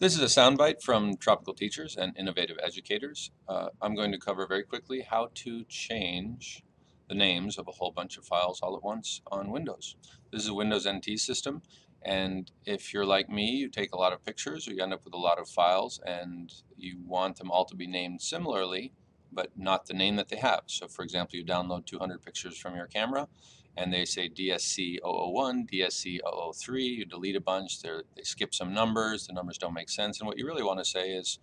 This is a soundbite from Tropical Teachers and Innovative Educators. Uh, I'm going to cover very quickly how to change the names of a whole bunch of files all at once on Windows. This is a Windows NT system and if you're like me you take a lot of pictures or you end up with a lot of files and you want them all to be named similarly but not the name that they have. So for example you download 200 pictures from your camera and they say DSC 001, DSC 003, you delete a bunch, they skip some numbers, the numbers don't make sense, and what you really want to say is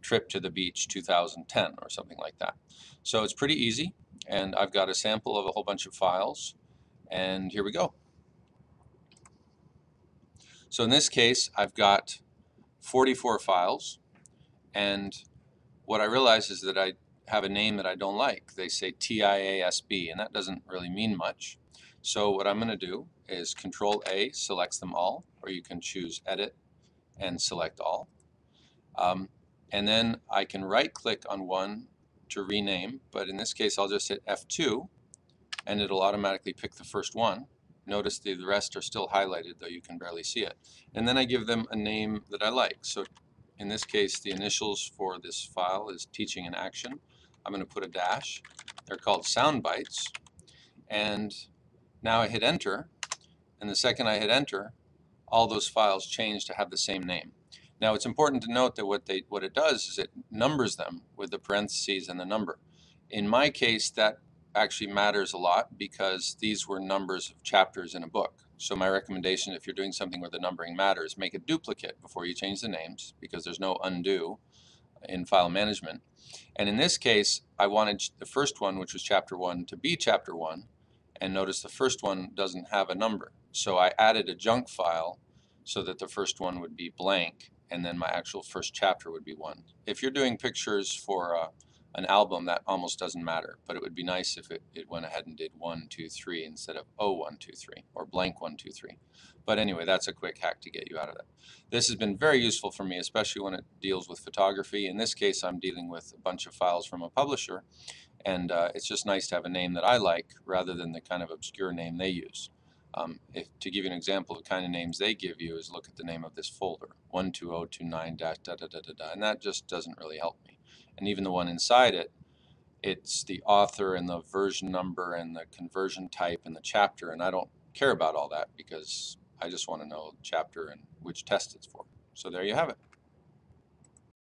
trip to the beach 2010 or something like that. So it's pretty easy, and I've got a sample of a whole bunch of files, and here we go. So in this case, I've got 44 files, and what I realize is that I have a name that I don't like. They say TIASB, and that doesn't really mean much. So what I'm going to do is Control A selects them all, or you can choose Edit and select all. Um, and then I can right click on one to rename, but in this case I'll just hit F2 and it'll automatically pick the first one. Notice the, the rest are still highlighted though you can barely see it. And then I give them a name that I like. So in this case the initials for this file is teaching in action. I'm going to put a dash. They're called sound bites. And now I hit enter, and the second I hit enter, all those files change to have the same name. Now it's important to note that what, they, what it does is it numbers them with the parentheses and the number. In my case, that actually matters a lot because these were numbers of chapters in a book. So my recommendation if you're doing something where the numbering matters, make a duplicate before you change the names because there's no undo in file management. And in this case, I wanted the first one, which was chapter 1, to be chapter 1, and notice the first one doesn't have a number. So I added a junk file so that the first one would be blank and then my actual first chapter would be one. If you're doing pictures for uh, an album, that almost doesn't matter, but it would be nice if it, it went ahead and did 1, 2, 3 instead of 0, 1, 2, 3 or blank 1, 2, 3. But anyway, that's a quick hack to get you out of that. This has been very useful for me, especially when it deals with photography. In this case, I'm dealing with a bunch of files from a publisher and uh, it's just nice to have a name that I like rather than the kind of obscure name they use. Um, if, to give you an example, the kind of names they give you is look at the name of this folder, 12029 da da da da da, and that just doesn't really help me. And even the one inside it, it's the author and the version number and the conversion type and the chapter, and I don't care about all that because I just want to know chapter and which test it's for. So there you have it.